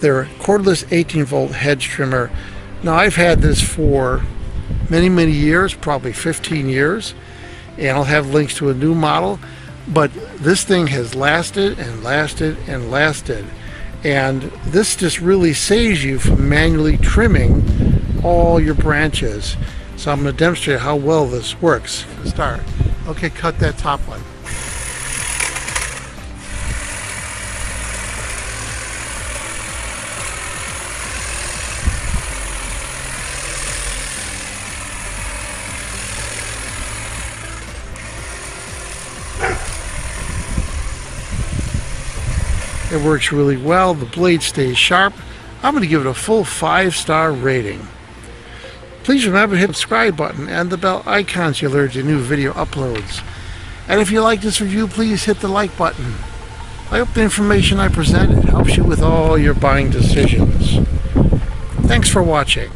They're cordless 18 volt hedge trimmer. Now I've had this for many, many years, probably 15 years, and I'll have links to a new model. But this thing has lasted and lasted and lasted. And this just really saves you from manually trimming all your branches. So I'm going to demonstrate how well this works. Start. Okay, cut that top one. It works really well. The blade stays sharp. I'm going to give it a full five star rating. Please remember to hit the subscribe button and the bell icon to alert to new video uploads. And if you like this review, please hit the like button. I hope the information I presented helps you with all your buying decisions. Thanks for watching.